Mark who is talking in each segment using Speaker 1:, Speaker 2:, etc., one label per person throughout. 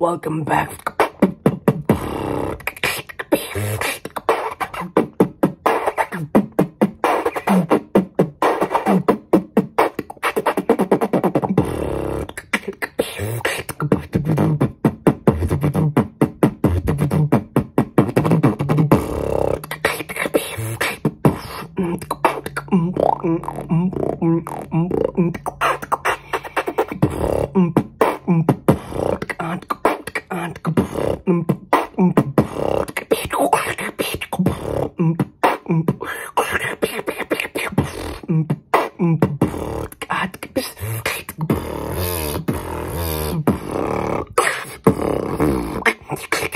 Speaker 1: Welcome back. Okay.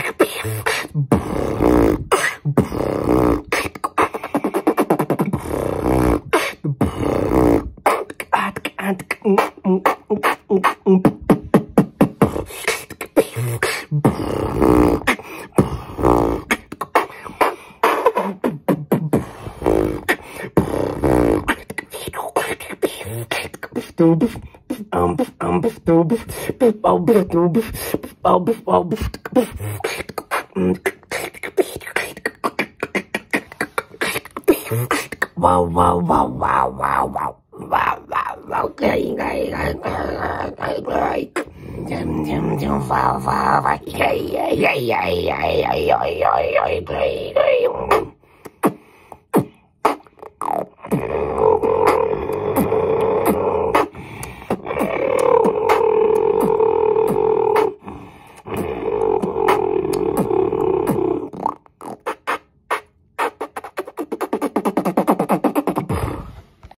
Speaker 1: Wow, wow, wow, wow, wow, wow. Wow, wow, wow, 老哥，应该应该应该应该，怎怎怎发发发呀呀呀呀呀呀呀呀呀呀呀！对对。